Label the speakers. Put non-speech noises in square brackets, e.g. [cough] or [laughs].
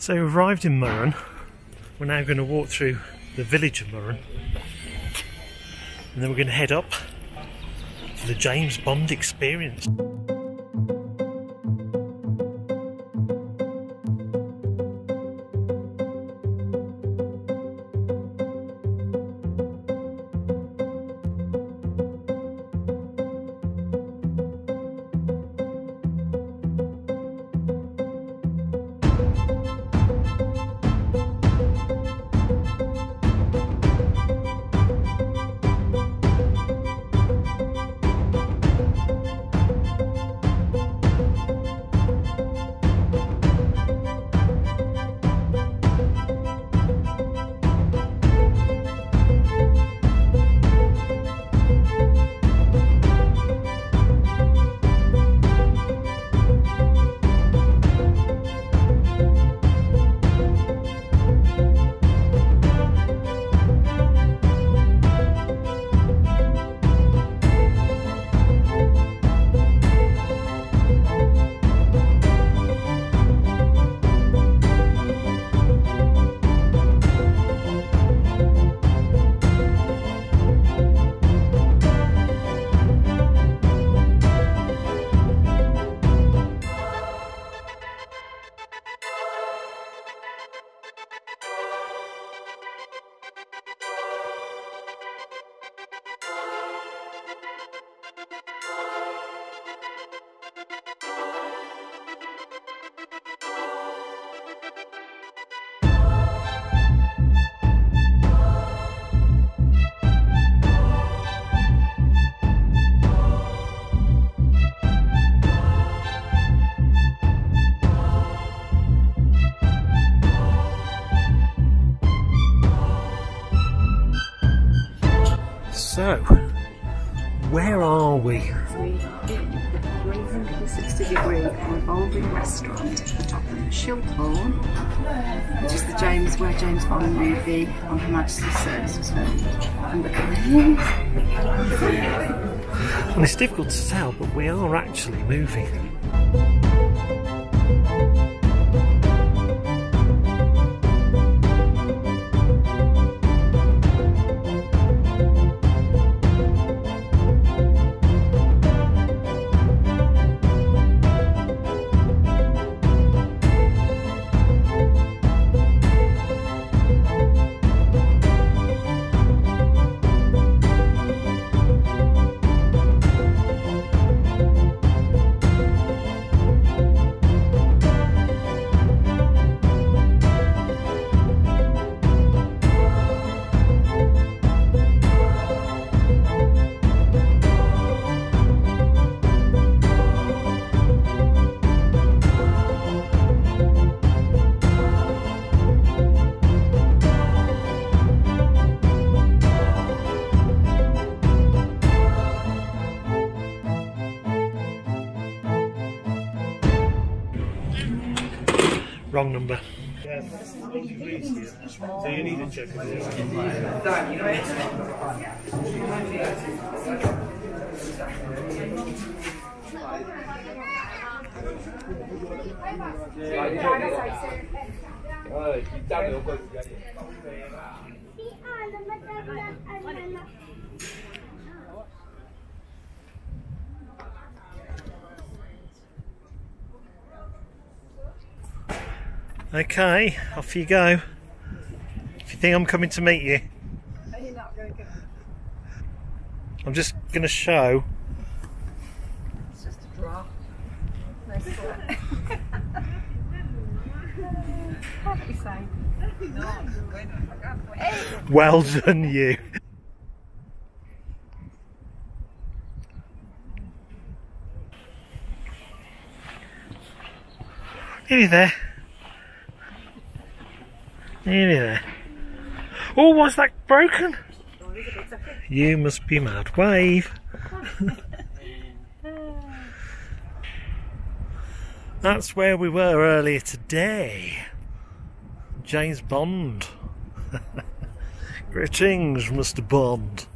Speaker 1: So we've arrived in Murren. We're now going to walk through the village of Murren. And then we're going to head up for the James Bond experience. So, where are we?
Speaker 2: We are in the 360 degree revolving restaurant at the top of Schilthorn, which is the James where James Bond movie on Her Majesty's Service was filmed. And the
Speaker 1: And it's difficult to tell, but we are actually moving. Wrong number. So you need to check Okay, off you go. If you think I'm coming to meet you, I'm just going to show.
Speaker 2: It's just a draw. Nice sweat. What you say?
Speaker 1: Well done, you. Nearly there. Nearly there. Oh, was that broken? You must be mad. Wave. [laughs] That's where we were earlier today. James Bond. [laughs] Greetings, Mr. Bond.